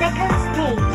Second stage.